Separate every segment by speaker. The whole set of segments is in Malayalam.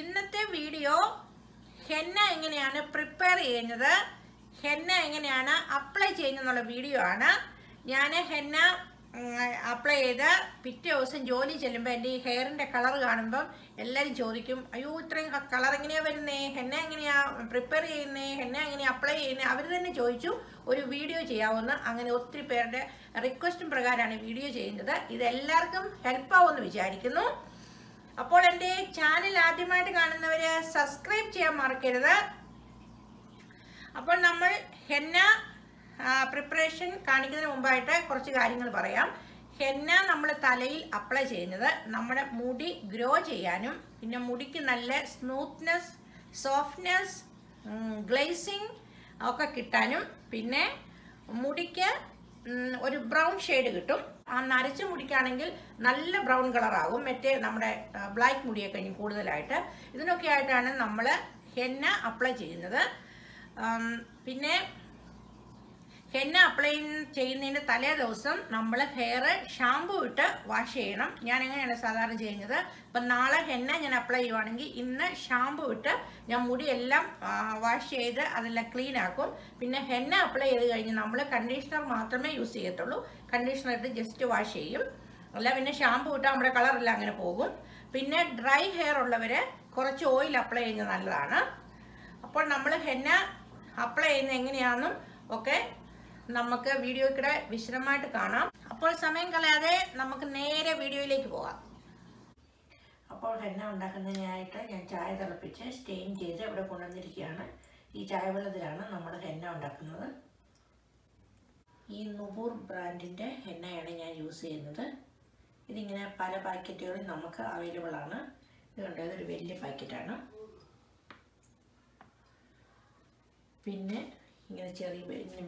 Speaker 1: ഇന്നത്തെ വീഡിയോ ഹെന്ന എങ്ങനെയാണ് പ്രിപ്പയർ ചെയ്യുന്നത്? ഹെന്ന എങ്ങനെയാണ് അപ്ലൈ ചെയ്യുന്നതെന്നുള്ള വീഡിയോ ആണ്. ഞാൻ ഹെന്ന അപ്ലൈ ചെയ്ത് പിറ്റേ ദിവസം ജോലി ചെല്ലുമ്പോൾ എന്റെ ഈ ഹെയറിന്റെ കളർ കാണുമ്പം എല്ലാവരും ചോദിക്കും അയ്യോ ഇത്രയും കളർ എങ്ങനെയാണ് വരുന്നേ? ഹെന്ന എങ്ങനെയാണ് പ്രിപ്പയർ ചെയ്യുന്നേ? ഹെന്ന എങ്ങനെയാണ് അപ്ലൈ ചെയ്യുന്നേ? അവർ തന്നെ ചോദിച്ചു ഒരു വീഡിയോ ചെയ്യാവുന്ന. അങ്ങനെ ഒത്തിരി പേരുടെ റിക്വസ്റ്റും പ്രകാരമാണ് വീഡിയോ ചെയ്യുന്നത്. ഇതെല്ലാവർക്കും ഹെൽപ്പാവുമെന്ന് വിചാരിക്കുന്നു. അപ്പോൾ എന്റെ ചാനൽ ആദ്യമായിട്ട് കാണുന്നവർ സബ്സ്ക്രൈബ് ചെയ്യാൻ മറക്കരുത്. അപ്പോൾ നമ്മൾ ഹെന്ന പ്രിപ്പറേഷൻ കാണിക്കുന്നതിന് മുമ്പായിട്ട് കുറച്ച് കാര്യങ്ങൾ പറയാം. ഹെന്ന നമ്മൾ തലയിൽ അപ്ലൈ ചെയ്യുന്നത് നമ്മുടെ മുടി ഗ്രോ ചെയ്യാനും പിന്നെ മുടിക്ക് നല്ല സ്മൂത്ത്നെസ് സോഫ്റ്റ്നെസ് ഗ്ലേസിങ് ഒക്കെ കിട്ടാനും പിന്നെ മുടിക്ക് ഒരു ബ്രൗൺ ഷെയ്ഡ് കിട്ടും. നരച്ച മുടിക്കാണെങ്കിൽ നല്ല ബ്രൗൺ കളറാകും. മറ്റേ നമ്മുടെ ബ്ലാക്ക് മുടിയൊക്കെ കഴിഞ്ഞ് കൂടുതലായിട്ട്. ഇതിനൊക്കെ ആയിട്ടാണ് നമ്മൾ ഹെന്ന അപ്ലൈ ചെയ്യുന്നത്. പിന്നെ ഹെന്ന അപ്ലൈ ചെയ്യുന്നതിന്റെ തലേ ദിവസം നമ്മൾ ഹെയർ ഷാമ്പു ഇട്ട് വാഷ് ചെയ്യണം. ഞാൻ എങ്ങനെയാണ് സാധാരണ ചെയ്യുന്നത്? ഇപ്പം നാളെ ഹെന്ന ഞാൻ അപ്ലൈ ചെയ്യുവാണെങ്കിൽ ഇന്ന് ഷാമ്പു ഇട്ട് ഞാൻ മുടിയെല്ലാം വാഷ് ചെയ്ത് അതെല്ലാം ക്ലീൻ ആക്കും. പിന്നെ ഹെന്ന അപ്ലൈ ചെയ്ത് കഴിഞ്ഞ് നമ്മൾ കണ്ടീഷണർ മാത്രമേ യൂസ് ചെയ്യത്തുള്ളൂ. കണ്ടീഷണർ ഇട്ട് ജസ്റ്റ് വാഷ് ചെയ്യും. അല്ല പിന്നെ ഷാമ്പു ഇട്ടാൽ നമ്മുടെ കളറെല്ലാം അങ്ങനെ പോകും. പിന്നെ ഡ്രൈ ഹെയർ ഉള്ളവർ കുറച്ച് ഓയിൽ അപ്ലൈ ചെയ്യുന്നത് നല്ലതാണ്. അപ്പോൾ നമ്മൾ ഹെന്ന അപ്ലൈ ചെയ്യുന്നത് എങ്ങനെയാണെന്നും ഒക്കെ നമുക്ക് വീഡിയോയ്ക്കിടെ വിശദമായിട്ട് കാണാം. അപ്പോൾ സമയം കളയാതെ നമുക്ക് നേരെ വീഡിയോയിലേക്ക് പോകാം. അപ്പോൾ ഹെന്ന ഉണ്ടാക്കുന്നതിനായിട്ട് ഞാൻ ചായ തിളപ്പിച്ച് സ്റ്റെയിൻ ചെയ്ത് ഇവിടെ കൊണ്ടുവന്നിരിക്കുകയാണ്. ഈ ചായ വെള്ളത്തിലാണ് നമ്മൾ ഹെന്ന ഉണ്ടാക്കുന്നത്. ഈ നുപൂർ ബ്രാൻഡിന്റെ ഹെന്നയാണ് ഞാൻ യൂസ് ചെയ്യുന്നത്. ഇതിങ്ങനെ പല പാക്കറ്റുകളും നമുക്ക് അവൈലബിൾ ആണ്. ഇത് കണ്ടത് ഇതൊരു വലിയ പാക്കറ്റാണ്. പിന്നെ ഇങ്ങനെ ചെറിയ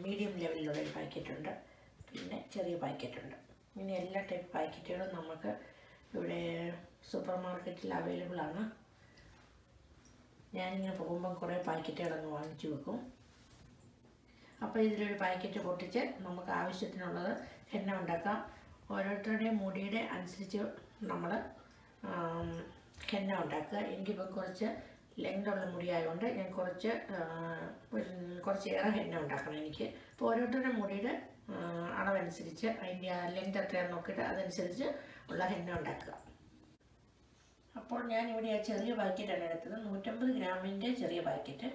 Speaker 1: മീഡിയം ലെവലിലുള്ള ഒരു പാക്കറ്റുണ്ട് പിന്നെ ചെറിയ പാക്കറ്റുണ്ട് ഇങ്ങനെ എല്ലാ ടൈപ്പ് പാക്കറ്റുകളും നമുക്ക് ഇവിടെ സൂപ്പർ മാർക്കറ്റിൽ അവൈലബിൾ ആണ്. ഞാനിങ്ങനെ പോകുമ്പം കുറേ പാക്കറ്റുകളങ്ങ് വാങ്ങിച്ചു വെക്കും. അപ്പോൾ ഇതിലൊരു പാക്കറ്റ് പൊട്ടിച്ച് നമുക്ക് ആവശ്യത്തിനുള്ളത് എണ്ണ ഉണ്ടാക്കാം. ഓരോരുത്തരുടെയും മുടിയുടെ അനുസരിച്ച് നമ്മൾ ഹെന്ന ഉണ്ടാക്കുക. എനിക്കിപ്പം കുറച്ച് ലെങ്തുള്ള മുടി ആയതുകൊണ്ട് ഞാൻ കുറച്ച് കുറച്ചേറെ ഹെന്ന ഉണ്ടാക്കണം എനിക്ക്. അപ്പോൾ ഓരോരുത്തരുടെ മുടിയുടെ അളവനുസരിച്ച് അതിന്റെ ലെങ്ത് എത്രയാണെന്ന് നോക്കിയിട്ട് അതനുസരിച്ച് ഉള്ള ഹെന്ന ഉണ്ടാക്കുക. അപ്പോൾ ഞാൻ ഇവിടെ ആ ചെറിയ പാക്കറ്റാണ് എടുത്തത്. നൂറ്റമ്പത് ഗ്രാമിന്റെ ചെറിയ പാക്കറ്റ്.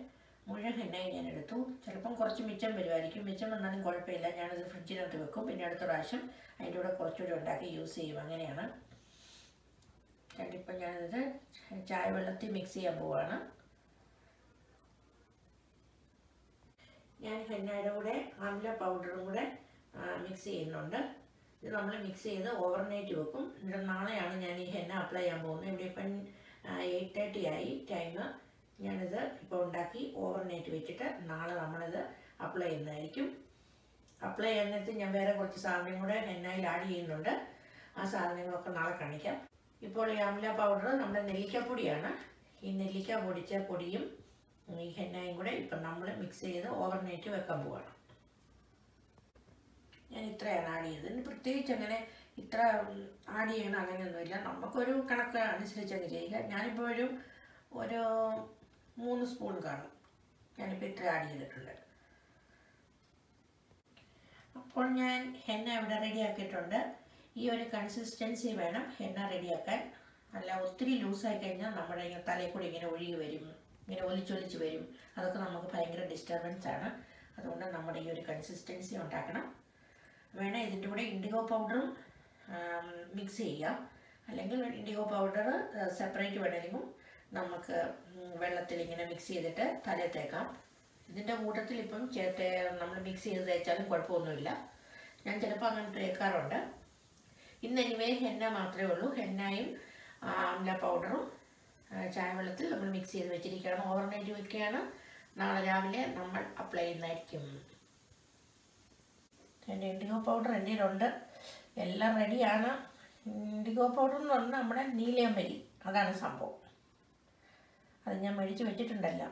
Speaker 1: മുഴുവൻ എണ്ണയും ഞാൻ എടുത്തു. ചിലപ്പം കുറച്ച് മിച്ചം വരുമായിരിക്കും. മിച്ചം വന്നാലും കുഴപ്പമില്ല. ഞാനത് ഫ്രിഡ്ജിനകത്ത് വെക്കും. പിന്നെ അടുത്ത പ്രാവശ്യം അതിന്റെ കൂടെ കുറച്ചുകൂടി ഉണ്ടാക്കി യൂസ് ചെയ്യും. അങ്ങനെയാണ്. കണ്ടിപ്പം ഞാനത് ചായ വെള്ളത്തിൽ മിക്സ് ചെയ്യാൻ പോവാണ്. ഞാൻ ഹെന്നയുടെ കൂടെ ആംല പൗഡറും കൂടെ മിക്സ് ചെയ്യുന്നുണ്ട്. ഇത് നമ്മൾ മിക്സ് ചെയ്ത് ഓവർനൈറ്റ് വെക്കും. എന്നിട്ട് നാളെയാണ് ഞാൻ ഈ ഹെന്ന അപ്ലൈ ചെയ്യാൻ പോകുന്നത്. ഇവിടെ ഇപ്പം എയ്റ്റ് തേർട്ടി ആയി. ടൈം ഞാനിത് ഇപ്പോൾ ഉണ്ടാക്കി ഓവർനൈറ്റ് വെച്ചിട്ട് നാളെ നമ്മളിത് അപ്ലൈ ചെയ്യുന്നതായിരിക്കും. അപ്ലൈ ചെയ്യുന്നിടത്ത് ഞാൻ വേറെ കുറച്ച് സാധനം കൂടെ ഹെന്നയിൽ ആഡ് ചെയ്യുന്നുണ്ട്. ആ സാധനങ്ങളൊക്കെ നാളെ കാണിക്കാം. ഇപ്പോൾ ഈ അമല പൗഡർ നമ്മുടെ നെല്ലിക്കപ്പൊടിയാണ്. ഈ നെല്ലിക്ക പൊടിച്ച പൊടിയും ഈ ഹെന്നയും കൂടെ ഇപ്പം നമ്മൾ മിക്സ് ചെയ്ത് ഓവർനൈറ്റ് വെക്കാൻ പോവാണ്. ഞാൻ ഇത്രയാണ് ആഡ് ചെയ്തത്. പ്രത്യേകിച്ച് അങ്ങനെ ഇത്ര ആഡ് ചെയ്യണം അങ്ങനെയൊന്നുമില്ല. നമുക്കൊരു കണക്ക് അനുസരിച്ച് അങ്ങ് ചെയ്യുക. ഞാനിപ്പോൾ ഒരു ഒരു മൂന്ന് സ്പൂൺ കാണും. ഞാനിപ്പോൾ ഇത്ര ആഡ് ചെയ്തിട്ടുണ്ട്. അപ്പോൾ ഞാൻ ഹെന്ന ഇവിടെ റെഡിയാക്കിയിട്ടുണ്ട് ഈ ഒരു കൺസിസ്റ്റൻസി വേണം. എണ്ണ റെഡിയാക്കാൻ. അല്ല ഒത്തിരി ലൂസായി കഴിഞ്ഞാൽ നമ്മുടെ തലയിൽ കൂടി ഇങ്ങനെ ഒഴുകി വരും. ഇങ്ങനെ ഒലിച്ചൊലിച്ച് വരും. അതൊക്കെ നമുക്ക് ഭയങ്കര ഡിസ്റ്റർബൻസ് ആണ്. അതുകൊണ്ട് നമ്മുടെ ഈ ഒരു കൺസിസ്റ്റൻസി ഉണ്ടാക്കണം. വേണേൽ ഇതിന്റെ കൂടെ ഇൻഡിഗോ പൗഡറും മിക്സ് ചെയ്യാം. അല്ലെങ്കിൽ ഇൻഡിഗോ പൗഡർ സെപ്പറേറ്റ് വേണമെങ്കിലും നമുക്ക് വെള്ളത്തിൽ ഇങ്ങനെ മിക്സ് ചെയ്തിട്ട് തലയിൽ തേക്കാം ഇതിന്റെ കൂട്ടത്തിൽ ഇപ്പം നമ്മൾ മിക്സ് ചെയ്ത് തേച്ചാലും കുഴപ്പമൊന്നുമില്ല. ഞാൻ ചിലപ്പോൾ അങ്ങനെ തേക്കാറുണ്ട്. ഇന്ന് എനിവേ ഹെന്ന മാത്രമേ ഉള്ളൂ. ഹെന്നയും ആംല പൗഡറും ചായവെള്ളത്തിൽ ചായ വെള്ളത്തിൽ നമ്മൾ മിക്സ് ചെയ്ത് വെച്ചിരിക്കുകയാണ്. ഓവർനൈറ്റ് വയ്ക്കുകയാണ് നാളെ രാവിലെ നമ്മൾ അപ്ലൈ ചെയ്യുന്നതായിരിക്കും. എന്റെ ഇൻഡിഗോ പൗഡർ എന്റെ കയ്യിലുണ്ട്. എല്ലാം റെഡിയാണ് ഇൻഡിഗോ പൗഡർ എന്ന് പറഞ്ഞാൽ നമ്മുടെ നീലയമരി അതാണ് സംഭവം. അത് ഞാൻ മേടിച്ച് വെച്ചിട്ടുണ്ടല്ലോ.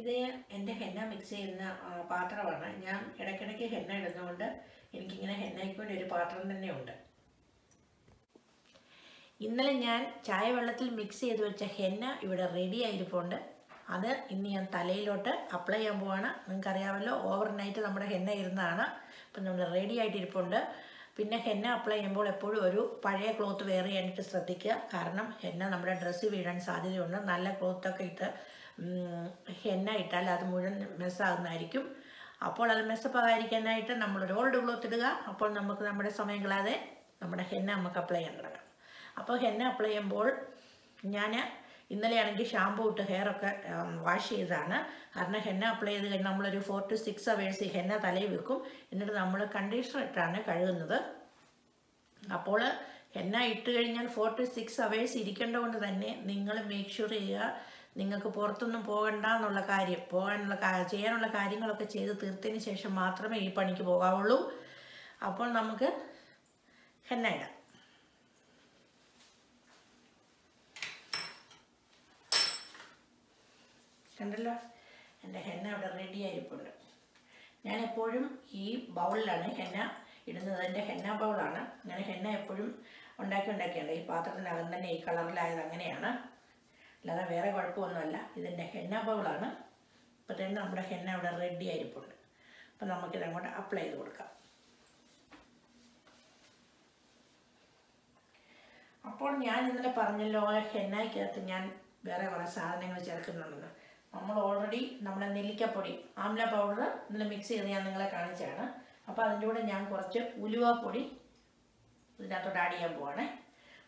Speaker 1: ഇത് എന്റെ ഹെന്ന മിക്സ് ചെയ്യുന്ന പാത്രമാണ്. ഞാൻ ഇടയ്ക്കിടയ്ക്ക് ഹെന്ന ഇടുന്നതുകൊണ്ട് എനിക്കിങ്ങനെ ഹെന്നയ്ക്ക് പാത്രം തന്നെ ഉണ്ട് ഇന്നലെ ഞാൻ ചായ വെള്ളത്തിൽ മിക്സ് ചെയ്ത് വെച്ച ഹെന്ന ഇവിടെ റെഡി ആയിരിപ്പുണ്ട്. അത് ഇന്ന് ഞാൻ തലയിലോട്ട് അപ്ലൈ ചെയ്യാൻ പോവാണ്. നിങ്ങൾക്കറിയാമല്ലോ ഓവർ നൈറ്റ് നമ്മുടെ ഹെന്ന ഇരുന്നതാണ് അപ്പം നമ്മൾ റെഡി ആയിട്ടിരിപ്പുണ്ട്. പിന്നെ ഹെന്ന അപ്ലൈ ചെയ്യുമ്പോൾ എപ്പോഴും ഒരു പഴയ ക്ലോത്ത് വെയർ ചെയ്യാനായിട്ട് ശ്രദ്ധിക്കുക. കാരണം ഹെന്ന നമ്മുടെ ഡ്രസ്സ് വീഴാൻ സാധ്യതയുണ്ട്. നല്ല ക്ലോത്തൊക്കെ ഇട്ട് ഹെന്ന ഇട്ടാൽ അത് മുഴുവൻ മെസ്സാകുന്നതായിരിക്കും അപ്പോൾ അത് മെസ്സപ്പാകാതിരിക്കാനായിട്ട് ഒരു ഓൾഡ് ക്ലോത്ത് ഇടുക. അപ്പോൾ നമുക്ക് നമ്മുടെ സമയം കളാതെ നമ്മുടെ ഹെന്ന നമുക്ക് അപ്ലൈ ചെയ്യാൻ തുടങ്ങാം. അപ്പോൾ ഹെന്ന അപ്ലൈ ചെയ്യുമ്പോൾ ഞാൻ ഇന്നലെയാണെങ്കിൽ ഷാമ്പൂ ഇട്ട് ഹെയറൊക്കെ വാഷ് ചെയ്തതാണ്. കാരണം ഹെന്ന അപ്ലൈ ചെയ്ത് കഴിഞ്ഞാൽ നമ്മളൊരു four to six hours henna തലയിൽ വെക്കും. എന്നിട്ട് നമ്മൾ കണ്ടീഷണർ ഇട്ടാണ് കഴുകുന്നത്. അപ്പോൾ ഹെന്ന ഇട്ട് കഴിഞ്ഞാൽ ഫോർ ടു സിക്സ് അവേഴ്സ് ഇരിക്കേണ്ടതുകൊണ്ട് തന്നെ നിങ്ങൾ മേക്ക് ഷുവർ ചെയ്യുക. നിങ്ങൾക്ക് പുറത്തൊന്നും പോകണ്ട എന്നുള്ള കാര്യം പോകാനുള്ള ചെയ്യാനുള്ള കാര്യങ്ങളൊക്കെ ചെയ്ത് തീർത്തതിന് ശേഷം മാത്രമേ ഈ പണിക്ക് പോകാവുള്ളൂ. അപ്പോൾ നമുക്ക് ഹെന്ന ഇടാം. കണ്ടല്ലോ? എന്റെ ഹെന്ന അവിടെ റെഡി ആയിരിപ്പുണ്ട്. ഞാൻ എപ്പോഴും ഈ ബൗളിലാണ് ഹെന്ന ഇടുന്നത്. എന്റെ ഹെന്ന ബൗളാണ്. അങ്ങനെ ഹെന്ന എപ്പോഴും ഉണ്ടാക്കി ഉണ്ടാക്കിയുണ്ട് ഈ പാത്രത്തിനകം തന്നെ ഈ കളറിലായത് അങ്ങനെയാണ്. അല്ലാതെ വേറെ കുഴപ്പമൊന്നുമല്ല. ഇതിന്റെ ഹെന്ന ബൗളാണ് തന്നെ നമ്മുടെ ഹെന്ന ഇവിടെ റെഡി ആയിരിപ്പുണ്ട്. അപ്പോൾ നമുക്കിത് അങ്ങോട്ട് അപ്ലൈ ചെയ്ത് കൊടുക്കാം. അപ്പോൾ ഞാൻ ഇന്നലെ പറഞ്ഞല്ലോ ഹെന്നയ്ക്കകത്ത് ഞാൻ വേറെ കുറേ സാധനങ്ങൾ ചേർക്കുന്നുണ്ടെന്ന്. നമ്മൾ ഓൾറെഡി നമ്മുടെ നെല്ലിക്കപ്പൊടി ആംല പൗഡർ ഇന്നലെ മിക്സ് ചെയ്ത് ഞാൻ നിങ്ങളെ കാണിച്ചാണ് അപ്പോൾ അതിന്റെ കൂടെ ഞാൻ കുറച്ച് ഉലുവാപ്പൊടി ഇതിനകത്തോട്ട് ആഡ് ചെയ്യാൻ പോവാണ്.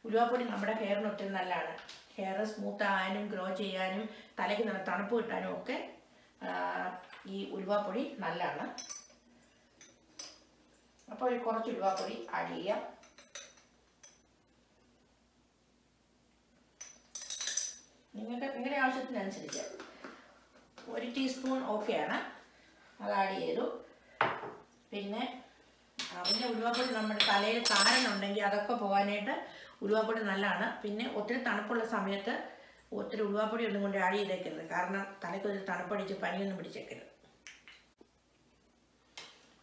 Speaker 1: ഉലുവാപ്പൊടി നമ്മുടെ ഹെയറിന് ഒത്തിരി നല്ലതാണ്. ഹെയർ സ്മൂത്ത് ആകാനും ഗ്രോ ചെയ്യാനും തലയ്ക്ക് നല്ല തണുപ്പ് കിട്ടാനും ഒക്കെ ഈ ഉലുവാപ്പൊടി നല്ലതാണ്. അപ്പോൾ കുറച്ച് ഉലുവാപ്പൊടി ആഡ് ചെയ്യാം. നിങ്ങൾക്ക് നിങ്ങളുടെ ആവശ്യത്തിനനുസരിച്ച് ഒരു ടീസ്പൂൺ ഓക്കെയാണ് അത് ആഡ് ചെയ്തു. പിന്നെ പിന്നെ ഉരുവാപ്പൊടി നമ്മുടെ തലയിൽ താരനുണ്ടെങ്കിൽ അതൊക്കെ പോകാനായിട്ട് ഉരുവാപ്പൊടി നല്ലതാണ്. പിന്നെ ഒത്തിരി തണുപ്പുള്ള സമയത്ത് ഒത്തിരി ഉരുവാപ്പൊടി ഒന്നും കൊണ്ട് ആഴി ചെയ്തേക്കരുത്. കാരണം തലയ്ക്ക് ഒത്തിരി തണുപ്പടിച്ച് പനിയൊന്നും പിടിച്ചേക്കരുത്.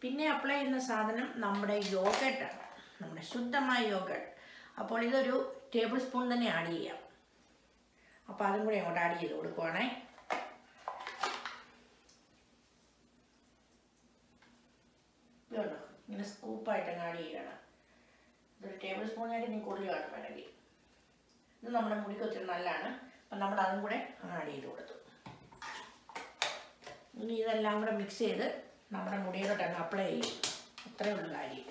Speaker 1: പിന്നെ അപ്ലൈ ചെയ്യുന്ന സാധനം നമ്മുടെ യോഗട്ടാണ് നമ്മുടെ ശുദ്ധമായ യോഗട്ട് അപ്പോൾ ഇതൊരു ടേബിൾ സ്പൂൺ തന്നെ ആഡ് ചെയ്യാം. അപ്പോൾ അതും കൂടി അങ്ങോട്ട് ആഡ് ചെയ്ത് കൊടുക്കുവാണേ. ഇങ്ങനെ സ്കൂപ്പായിട്ട് ആഡ് ചെയ്യണം. ഇതൊരു ടേബിൾ സ്പൂണായിട്ട് ഇനി കൂടുതൽ വേണം വേണമെങ്കിൽ. ഇത് നമ്മുടെ മുടിക്ക് ഒത്തിരി നല്ലതാണ്. അപ്പം നമ്മൾ അതും കൂടെ ആഡ് ചെയ്ത് കൊടുത്തു. ഇനി ഇതെല്ലാം കൂടെ മിക്സ് ചെയ്ത് നമ്മുടെ മുടിയിലോട്ട് അങ്ങ് അപ്ലൈ ചെയ്യും. അത്രയേ ഉള്ളൂ കാര്യം.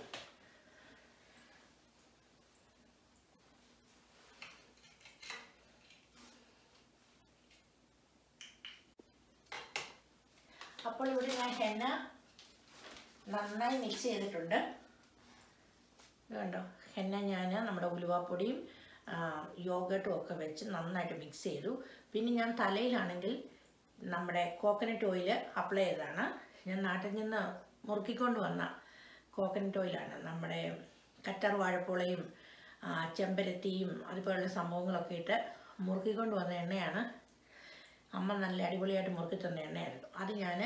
Speaker 1: അപ്പോൾ ഇവിടെ ഞാൻ ഹെന്ന നന്നായി മിക്സ് ചെയ്തിട്ടുണ്ട്. കണ്ടോ? ഹെന്ന ഞാൻ നമ്മുടെ ഉലുവാപ്പൊടിയും യോഗട്ടും ഒക്കെ വെച്ച് നന്നായിട്ട് മിക്സ് ചെയ്തു. പിന്നെ ഞാൻ തലയിലാണെങ്കിൽ നമ്മുടെ കോക്കനട്ട് ഓയിൽ അപ്ലൈ ചെയ്തതാണ്. ഞാൻ നാട്ടിൽ നിന്ന് മുറുക്കിക്കൊണ്ട് വന്ന കോക്കനട്ട് ഓയിലാണ് നമ്മുടെ കറ്റാർ വാഴപ്പുളയും ചെമ്പരത്തിയും അതുപോലുള്ള സംഭവങ്ങളൊക്കെ ഇട്ട് മുറുക്കിക്കൊണ്ട് വന്ന എണ്ണയാണ്. അമ്മ നല്ല അടിപൊളിയായിട്ട് മുറുക്കി തന്ന എണ്ണയായിരുന്നു. അത് ഞാൻ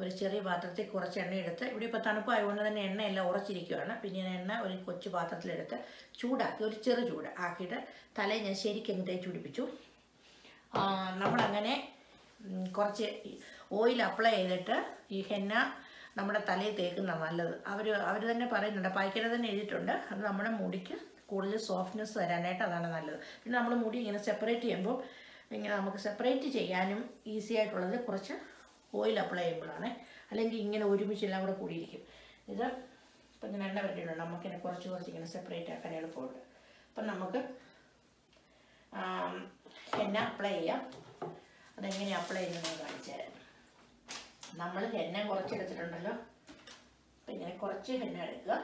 Speaker 1: ഒരു ചെറിയ പാത്രത്തിൽ കുറച്ച് എണ്ണ എടുത്ത് ഇവിടെ ഇപ്പോൾ തണുപ്പായതുകൊണ്ട് തന്നെ എണ്ണയെല്ലാം ഉറച്ചിരിക്കുകയാണ് പിന്നെ എണ്ണ ഒരു കൊച്ചു പാത്രത്തിലെടുത്ത് ചൂടാക്കി ഒരു ചെറു ചൂട് ആക്കിയിട്ട് തലയിൽ ഞാൻ ശരിക്കും അങ്ങ് തേച്ച് പിടിപ്പിച്ചു. നമ്മളങ്ങനെ കുറച്ച് ഓയിൽ അപ്ലൈ ചെയ്തിട്ട് ഈ ഹെന്ന നമ്മുടെ തലയിൽ തേക്കുന്ന നല്ലത്. അവർ അവർ തന്നെ പറയുന്നുണ്ട് പായ്ക്കര തന്നെ എഴുതിയിട്ടുണ്ട് അത് നമ്മുടെ മുടിക്ക് കൂടുതൽ സോഫ്റ്റ്നെസ് തരാനായിട്ട് അതാണ് നല്ലത്. പിന്നെ നമ്മൾ മുടി ഇങ്ങനെ സെപ്പറേറ്റ് ചെയ്യുമ്പോൾ ഇങ്ങനെ നമുക്ക് സെപ്പറേറ്റ് ചെയ്യാനും ഈസി ആയിട്ടുള്ളത് കുറച്ച് ഓയിൽ അപ്ലൈ ചെയ്യുമ്പോഴാണ്. അല്ലെങ്കിൽ ഇങ്ങനെ ഒരുമിച്ച് എല്ലാം കൂടെ കൂടിയിരിക്കും. ഇത് ഇപ്പം ഇങ്ങനെ എണ്ണ പറ്റിയിട്ടുണ്ട് നമുക്കിങ്ങനെ കുറച്ച് കുറച്ച് ഇങ്ങനെ സെപ്പറേറ്റ് ആക്കാൻ എളുപ്പമുണ്ട്. അപ്പം നമുക്ക് എണ്ണ അപ്ലൈ ചെയ്യാം. അതെങ്ങനെ അപ്ലൈ ചെയ്യുന്നത് കാണിച്ചു നമ്മൾ ഹെന്ന കുറച്ചെടുത്തിട്ടുണ്ടല്ലോ. അപ്പം ഇങ്ങനെ കുറച്ച് എണ്ണ എടുക്കുക.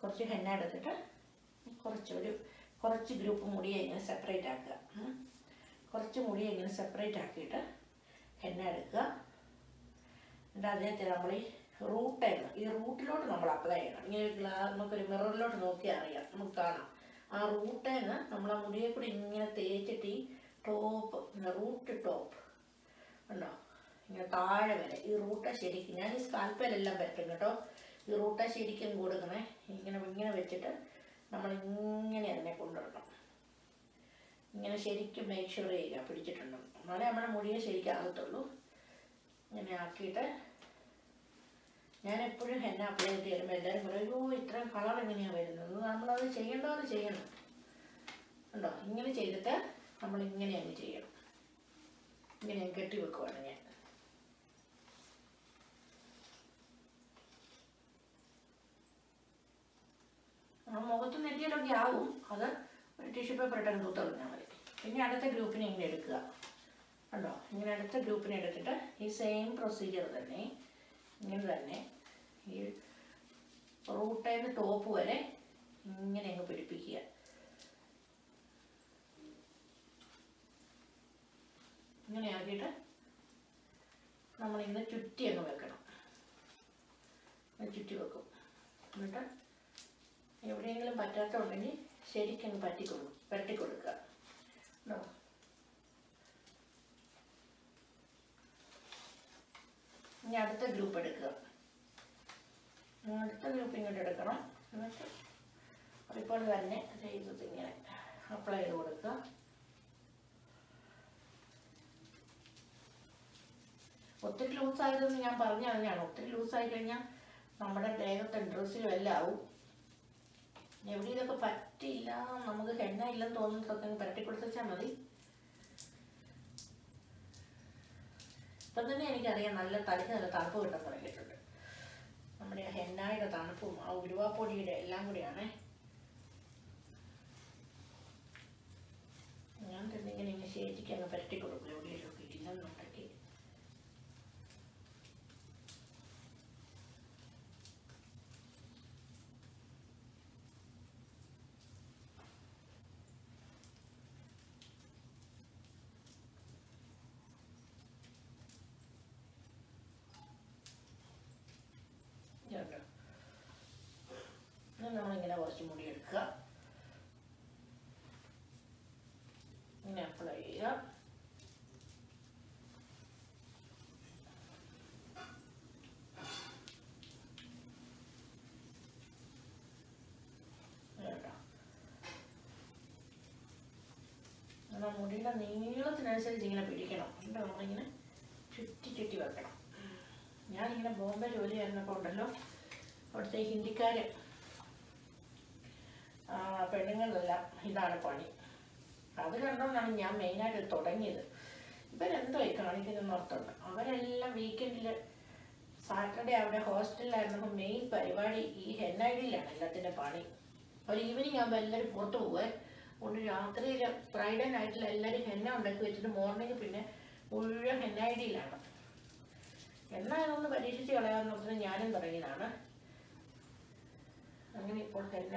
Speaker 1: കുറച്ച് ഹെന്ന എടുത്തിട്ട് കുറച്ചൊരു കുറച്ച് ഗ്രൂപ്പ് മുടിയെ ഇങ്ങനെ സെപ്പറേറ്റ് ആക്കുക. കുറച്ച് മുടിയെ ഇങ്ങനെ സെപ്പറേറ്റ് ആക്കിയിട്ട് ഹെന്ന എടുക്കുക എന്നിട്ട് അതിനകത്ത് നമ്മൾ ഈ റൂട്ട് എണ്ണ ഈ റൂട്ടിലോട്ട് നമ്മൾ അപ്ലൈ ചെയ്യണം. ഇങ്ങനെ ഒരു ഗ്ലാ നമുക്കൊരു മിററിലോട്ട് നോക്കി അറിയാം. നമുക്ക് കാണാം. ആ റൂട്ട് എണ്ണ നമ്മൾ ആ മുടിയെ കൂടി ഇങ്ങനെ തേച്ചിട്ട് ഈ ടോപ്പ് റൂട്ട് ടോപ്പ് ഉണ്ടോ? ഇങ്ങനെ താഴെ വരെ. ഈ റൂട്ട ശരിക്കും ഞാൻ ഈ സ്കാൽപ്പയിലെല്ലാം പറ്റും കേട്ടോ. ഈ റൂട്ട ശരിക്കും കൊടുക്കണേ. ഇങ്ങനെ ഇങ്ങനെ വെച്ചിട്ട് നമ്മൾ ഇങ്ങനെ അതിനെ കൊണ്ടുവരണം ഇങ്ങനെ ശരിക്കും മേക്ക് ഷുവർ ചെയ്യുക പിടിച്ചിട്ടുണ്ടോ എന്നാലേ നമ്മുടെ മുടിയെ ശരിക്കും ആകത്തുള്ളൂ. ഇങ്ങനെ ആക്കിയിട്ട് ഞാൻ എപ്പോഴും ഹെന്ന അപ്ലൈ ചെയ്ത് തരുമ്പോൾ എല്ലാവരും പറയും ഓ ഇത്രയും കളർ എങ്ങനെയാണ് വരുന്നത്? നമ്മളത് ചെയ്യണ്ടോ അത് ചെയ്യണം. ഉണ്ടോ ഇങ്ങനെ ചെയ്തിട്ട് നമ്മൾ ഇങ്ങനെ അങ്ങ് ചെയ്യണം. ഇങ്ങനെ കെട്ടി വെക്കുവാണ് ഞാൻ. മുഖത്ത് നെറ്റിയിലൊക്കെ ആവും. അത് ടിഷ്യൂ പേപ്പർ ഇട്ടങ്ങ് തൂത്തെറിഞ്ഞാൽ മതി. പിന്നെ അടുത്ത ഗ്രൂപ്പിനെ ഇങ്ങനെ എടുക്കുക. കണ്ടോ? ഇങ്ങനെ അടുത്ത ഗ്രൂപ്പിനെ എടുത്തിട്ട് ഈ സെയിം പ്രൊസീജിയർ തന്നെ ഇങ്ങനെ തന്നെ ഈ റൂട്ടേന്ന് ടോപ്പ് വരെ ഇങ്ങനെ അങ്ങ് പിടിപ്പിക്കുക. ഇങ്ങനെ ആക്കിയിട്ട് നമ്മളിങ്ങനെ ചുറ്റി അങ്ങ് വെക്കണം. ചുറ്റി വെക്കും. എന്നിട്ട് എവിടെയെങ്കിലും പറ്റാത്തുണ്ടെങ്കിൽ ശരിക്കങ്ങ് പറ്റി കൊടുക്കും പരട്ടി കൊടുക്കുക കേട്ടോ ഇനി അടുത്ത ഗ്രൂപ്പ് എടുക്കുക. അടുത്ത ഗ്രൂപ്പ് ഇങ്ങോട്ട് എടുക്കണം. എന്നിട്ട് ഇപ്പോൾ തന്നെ ചെയ്തത് ഇങ്ങനെ അപ്ലൈ ചെയ്ത് കൊടുക്കുക. ഒത്തിരി ലൂസായതെന്ന് ഞാൻ പറഞ്ഞു തന്നെയാണ് ഒത്തിരി ആയി കഴിഞ്ഞാൽ നമ്മുടെ ദേഹത്തെ ഡ്രസ്സിലും എല്ലാം ആവും. എവിടെ ഇതൊക്കെ പറ്റില്ല നമുക്ക് ഹെണ്ണ ഇല്ലെന്ന് തോന്നുന്നതൊക്കെ പരട്ടി കൊടുത്താൽ മതി. ഇപ്പം തന്നെ എനിക്കറിയാം നല്ല തലയ്ക്ക് നല്ല തണുപ്പ് കിട്ടാൻ തുടങ്ങിയിട്ടുണ്ട്. നമ്മുടെ ആ ഹെന്നായുടെ തണുപ്പും ആ ഉരുവാപ്പൊടിയുടെ എല്ലാം കൂടിയാണേ. ഞാൻ തന്നെ ഇങ്ങനെ ഇങ്ങനെ ശേഖരിക്കാൻ പരട്ടി കൊടുക്കും. എവിടെയൊക്കെ ഇല്ലെന്നുണ്ടെങ്കിൽ ഇതുണ്ട് ഇനി നമ്മളിങ്ങനെ കുറച്ച് മുടി എടുക്കുക ഇങ്ങനെ അപ്ലൈ ചെയ്യുക മുടിയുടെ നീളത്തിനനുസരിച്ച് ഇങ്ങനെ പിടിക്കണം. എന്നിട്ട് നമ്മളിങ്ങനെ ചുറ്റി ചുറ്റി വെക്കണം. ഞാനിങ്ങനെ ബോംബെ ജോലി ചെയ്യുന്നപ്പോൾ ഉണ്ടല്ലോ. അവിടുത്തെ ഹിന്ദിക്കാർ പെണ്ണുങ്ങളെല്ലാം ഇതാണ് പണി. അത് കണ്ടുകൊണ്ടാണ് ഞാൻ മെയിനായിട്ട് തുടങ്ങിയത്. ഇവരെന്തോ ഈ കാണിക്കുന്ന ഓർത്തുണ്ട്. അവരെല്ലാം വീക്കെൻഡിൽ സാറ്റർഡേ അവിടെ ഹോസ്റ്റലിലായിരുന്നപ്പോൾ മെയിൻ പരിപാടി ഈ ഡിയിലാണ് എല്ലാത്തിന്റെ പണി. ഒരു ഈവനിങ് ആകുമ്പോൾ എല്ലാവരും പുറത്ത് പോവേ. അതുകൊണ്ട് രാത്രിയിൽ ഫ്രൈഡേ നൈറ്റിൽ എല്ലാവരും ഹെന്ന ഉണ്ടാക്കി വെച്ചിട്ട് മോർണിംഗ് പിന്നെ മുഴുവൻ ഹെന്ന ഐ എന്നാ ഇതൊന്ന് പരീക്ഷിച്ച് കളയാമെന്ന് പറഞ്ഞാൽ ഞാനും തുടങ്ങിയതാണ്. അങ്ങനെ ഇപ്പോൾ ഹെന്ന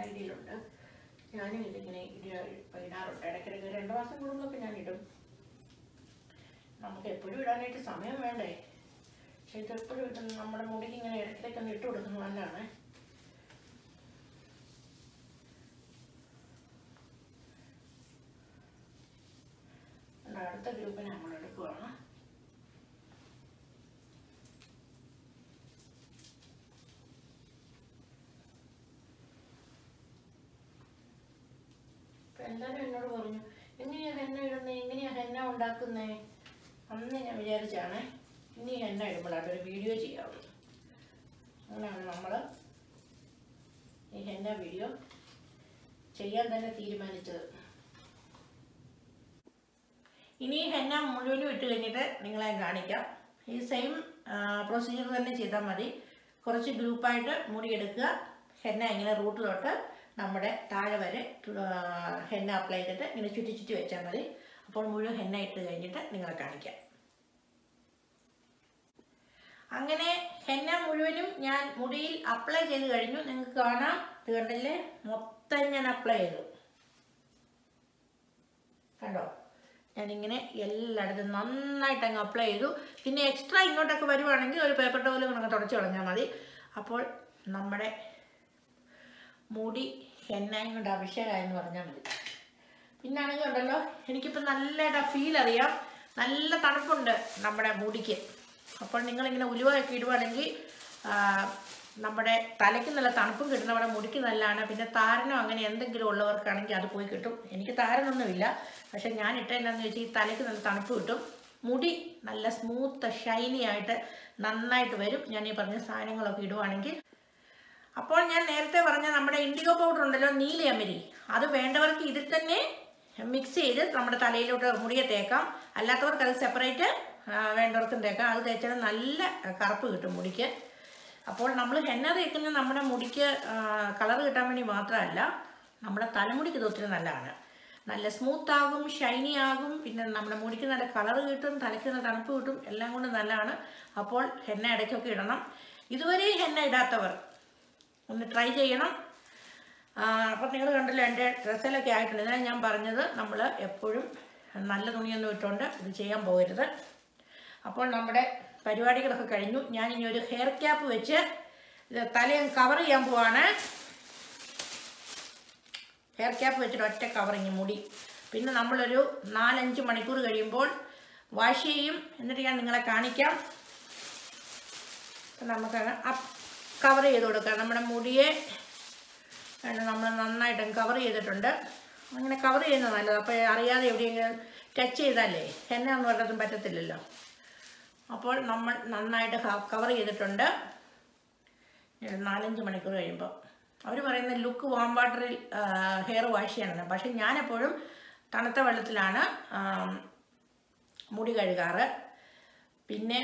Speaker 1: ഞാനും ഇതിങ്ങനെ ഇട- ഇടാറുണ്ട് ഇടയ്ക്കിടയ്ക്ക് രണ്ട് മാസം കൂടുമ്പോഴൊക്കെ ഞാൻ ഇടും. നമുക്ക് എപ്പോഴും ഇടാനായിട്ട് സമയം വേണ്ടേ? പക്ഷെ ഇതെപ്പോഴും ഇട്ട് നമ്മുടെ മുടിക്ക് ഇങ്ങനെ ഇടയ്ക്കിടയ്ക്ക് ഇട്ട് കൊടുക്കുന്നത് നല്ലതാണ്. അടുത്ത ഗ്രൂപ്പിനെ നമ്മൾ എടുക്കുവാണ് എല്ലാവരും എന്നോട് പറഞ്ഞു എങ്ങനെയാ ഹെന്ന ഇടുന്നത് എങ്ങനെയാ ഹെന്ന ഉണ്ടാക്കുന്നേ? അന്ന് ഞാൻ വിചാരിച്ചാണ് ഇനി ഹെന്ന ഇടുമ്പോഴാണ് ഒരു വീഡിയോ ചെയ്യാവുള്ളൂ. അങ്ങനെയാണ് നമ്മൾ ഈ ഹെന്ന വീഡിയോ ചെയ്യാൻ തന്നെ തീരുമാനിച്ചത്. ഇനി ഹെന്ന മുഴുവനും ഇട്ട് കഴിഞ്ഞിട്ട് നിങ്ങളെ കാണിക്കാം. ഈ സെയിം പ്രൊസീജിയർ തന്നെ ചെയ്താൽ മതി. കുറച്ച് ഗ്രൂപ്പായിട്ട് മുടിയെടുക്കുക ഹെന്ന ഇങ്ങനെ റൂട്ടിലോട്ട് നമ്മുടെ താഴെ വരെ ഹെന്ന അപ്ലൈ ചെയ്തിട്ട് ഇങ്ങനെ ചുറ്റി ചുറ്റി വെച്ചാൽ മതി. അപ്പോൾ മുഴുവൻ ഹെന്ന ഇട്ട് കഴിഞ്ഞിട്ട് നിങ്ങളെ കാണിക്കാം. അങ്ങനെ ഹെന്ന മുഴുവനും ഞാൻ മുടിയിൽ അപ്ലൈ ചെയ്ത് കഴിഞ്ഞു. നിങ്ങൾക്ക് കാണാം. കണ്ടില്ലേ? മൊത്തം ഞാൻ അപ്ലൈ ചെയ്തു. കണ്ടോ? ഞാനിങ്ങനെ എല്ലായിടത്തും നന്നായിട്ട് അങ്ങ് അപ്ലൈ ചെയ്തു. പിന്നെ എക്സ്ട്രാ ഇങ്ങോട്ടൊക്കെ വരുവാണെങ്കിൽ ഒരു പേപ്പർ ടോവൽ കൊണ്ടൊക്കെ തുടച്ച് കളഞ്ഞാൽ മതി. അപ്പോൾ നമ്മുടെ മുടി എണ്ണയും കൊണ്ട് അഭിഷേകമായെന്ന് പറഞ്ഞാൽ മതി. പിന്നാണെങ്കിൽ ഉണ്ടല്ലോ എനിക്കിപ്പോൾ നല്ലതായിട്ട് ഫീൽ അറിയാം. നല്ല തണുപ്പുണ്ട് നമ്മുടെ മുടിക്ക്. അപ്പോൾ നിങ്ങളിങ്ങനെ ഉലുവയൊക്കെ ഇടുവാണെങ്കിൽ നമ്മുടെ തലയ്ക്ക് നല്ല തണുപ്പും കിട്ടും നമ്മുടെ മുടിക്ക് നല്ലതാണ്. പിന്നെ താരനോ അങ്ങനെ എന്തെങ്കിലും ഉള്ളവർക്കാണെങ്കിൽ അത് പോയി കിട്ടും. എനിക്ക് താരനൊന്നുമില്ല. പക്ഷെ ഞാൻ ഇട്ടെന്താണെന്ന് വെച്ചാൽ ഈ തലയ്ക്ക് നല്ല തണുപ്പ് കിട്ടും. മുടി നല്ല സ്മൂത്ത് ഷൈനി ആയിട്ട് നന്നായിട്ട് വരും. ഞാൻ ഈ പറഞ്ഞ സാധനങ്ങളൊക്കെ ഇടുവാണെങ്കിൽ അപ്പോൾ ഞാൻ നേരത്തെ പറഞ്ഞ നമ്മുടെ ഇൻഡിഗോ പൗഡർ ഉണ്ടല്ലോ നീലയമരി അത് വേണ്ടവർക്ക് ഇതിൽ തന്നെ മിക്സ് ചെയ്ത് നമ്മുടെ തലയിലോട്ട് മുടിയെ തേക്കാം അല്ലാത്തവർക്ക് അത് സെപ്പറേറ്റ് വേണ്ടവർക്കും തേക്കാം. അത് തേച്ചാൽ നല്ല കറുപ്പ് കിട്ടും മുടിക്ക്. അപ്പോൾ നമ്മൾ ഹെന്ന തേക്കുന്നത് നമ്മുടെ മുടിക്ക് കളർ കിട്ടാൻ വേണ്ടി മാത്രമല്ല നമ്മുടെ തലമുടിക്ക് ഇത് ഒത്തിരി നല്ലതാണ്. നല്ല സ്മൂത്ത് ആകും ഷൈനി ആകും പിന്നെ നമ്മുടെ മുടിക്ക് നല്ല കളർ കിട്ടും തലയ്ക്ക് നല്ല തണുപ്പ് കിട്ടും എല്ലാം കൊണ്ട് നല്ലതാണ്. അപ്പോൾ ഹെന്ന ഇടയ്ക്കൊക്കെ ഇടണം. ഇതുവരെ ഹെന്ന ഇടാത്തവർ ഒന്ന് ട്രൈ ചെയ്യണം. അപ്പം നിങ്ങൾ കണ്ടല്ലോ എന്റെ ഡ്രസ്സിലൊക്കെ ആയിട്ടുണ്ട്. ഇതാണ് ഞാൻ പറഞ്ഞത് നമ്മൾ എപ്പോഴും നല്ല തുണിയൊന്നും ഇട്ടുകൊണ്ട് ഇത് ചെയ്യാൻ പോകരുത്. അപ്പോൾ നമ്മുടെ പരിപാടികളൊക്കെ കഴിഞ്ഞു. ഞാൻ ഇനി ഒരു ഹെയർ ക്യാപ്പ് വെച്ച് ഇത് തലയും കവർ ചെയ്യാൻ പോവാണ്. ഹെയർ ക്യാപ്പ് വെച്ചിട്ട് ഒറ്റ കവറിങ് മുടി. പിന്നെ നമ്മളൊരു നാലഞ്ച് മണിക്കൂർ കഴിയുമ്പോൾ വാഷ് ചെയ്യും. എന്നിട്ട് ഞാൻ നിങ്ങളെ കാണിക്കാം. അപ്പം നമുക്ക് കവർ ചെയ്ത് കൊടുക്കുക. നമ്മുടെ മുടിയെ നമ്മൾ നന്നായിട്ട് കവർ ചെയ്തിട്ടുണ്ട്. അങ്ങനെ കവർ ചെയ്യുന്നത് നല്ലത്. അപ്പോൾ അറിയാതെ എവിടെയെങ്കിലും ടച്ച് ചെയ്താലേ എന്നെ ഒന്നും ഒരിടത്തും പറ്റത്തില്ലല്ലോ. അപ്പോൾ നമ്മൾ നന്നായിട്ട് കവർ ചെയ്തിട്ടുണ്ട്. നാലഞ്ച് മണിക്കൂർ കഴിയുമ്പോൾ അവർ പറയുന്ന ലുക്ക് വാം വാട്ടറിൽ ഹെയർ വാഷ് ചെയ്യണം പക്ഷേ ഞാനെപ്പോഴും തണുത്ത വെള്ളത്തിലാണ് മുടി കഴുകാറ്. പിന്നെ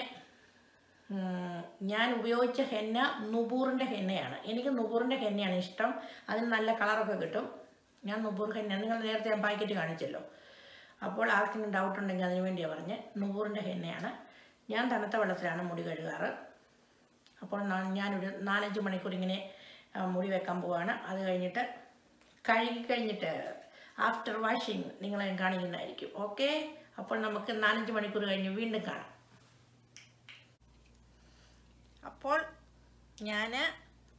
Speaker 1: ഞാൻ ഉപയോഗിച്ച ഹെന്ന നുബൂറിന്റെ ഹെന്നയാണ്. എനിക്ക് നുബൂറിന്റെ ഹെന്നയാണ് ഇഷ്ടം. അതിന് നല്ല കളറൊക്കെ കിട്ടും. ഞാൻ നുബൂർ ഹെന്ന നിങ്ങൾ നേരത്തെ ഞാൻ പാക്കറ്റ് കാണിച്ചല്ലോ. അപ്പോൾ ആർക്കെങ്കിലും ഡൗട്ട് ഉണ്ടെങ്കിൽ അതിന് വേണ്ടിയാണ് പറഞ്ഞ്. നുബൂറിന്റെ ഹെന്നയാണ്. ഞാൻ തണുത്ത വെള്ളത്തിലാണ് മുടി കഴുകാറ്. അപ്പോൾ ഞാനൊരു നാലഞ്ച് മണിക്കൂർ ഇങ്ങനെ മുടി വെക്കാൻ പോവാണ്. അത് കഴിഞ്ഞിട്ട് കഴുകി കഴിഞ്ഞിട്ട് ആഫ്റ്റർ വാഷിങ് നിങ്ങളെ കാണിക്കുന്നതായിരിക്കും. ഓക്കെ അപ്പോൾ നമുക്ക് നാലഞ്ച് മണിക്കൂർ കഴിഞ്ഞ് വീണ്ടും കാണാം. അപ്പോൾ ഞാൻ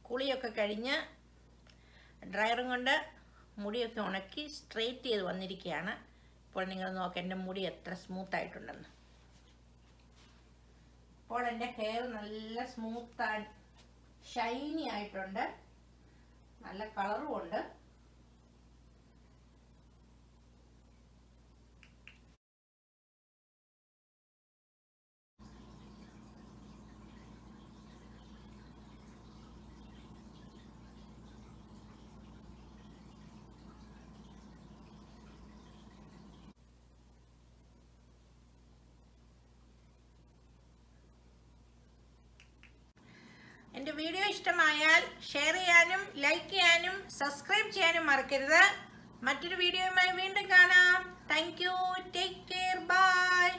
Speaker 1: കുളിയൊക്കെ കഴിഞ്ഞ് ഡ്രയറും കൊണ്ട് മുടിയൊക്കെ ഉണക്കി സ്ട്രെയിറ്റ് ചെയ്ത് വന്നിരിക്കുകയാണ്. ഇപ്പോൾ നിങ്ങൾ നോക്കാം എന്റെ മുടി എത്ര സ്മൂത്ത് ആയിട്ടുണ്ടെന്ന്. ഇപ്പോൾ എന്റെ ഹെയർ നല്ല സ്മൂത്ത് ആൻഡ് ഷൈനി ആയിട്ടുണ്ട്. നല്ല കളറും ഉണ്ട്. എന്റെ വീഡിയോ ഇഷ്ടമായാൽ ഷെയർ ചെയ്യാനും ലൈക്ക് ചെയ്യാനും സബ്സ്ക്രൈബ് ചെയ്യാനും മറക്കരുത്. മറ്റൊരു വീഡിയോയുമായി വീണ്ടും കാണാം. Thank you take care bye